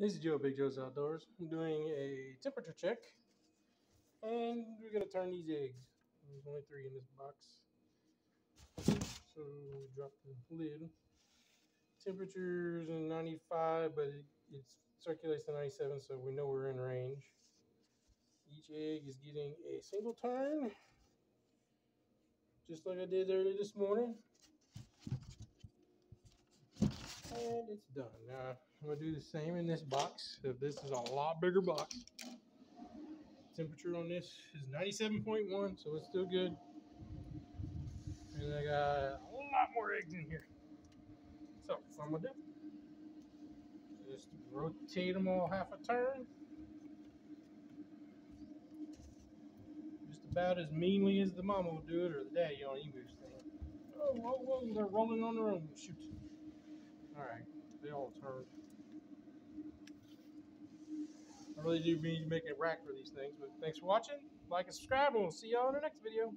This is Joe Big Joe's Outdoors. I'm doing a temperature check and we're going to turn these eggs. There's only three in this box. So we drop the lid. Temperature's in 95, but it, it circulates to 97, so we know we're in range. Each egg is getting a single turn, just like I did earlier this morning and it's done. Now I'm gonna do the same in this box. So this is a lot bigger box. Temperature on this is 97.1, so it's still good. And I got a lot more eggs in here. So what I'm gonna do, just rotate them all half a turn. Just about as meanly as the mama will do it or the daddy on emus thing. Oh, whoa, whoa, they're rolling on their own. Shoot. Alright, they all turned. I really do need to make a rack for these things, but thanks for watching. Like and subscribe, and we'll see y'all in the next video.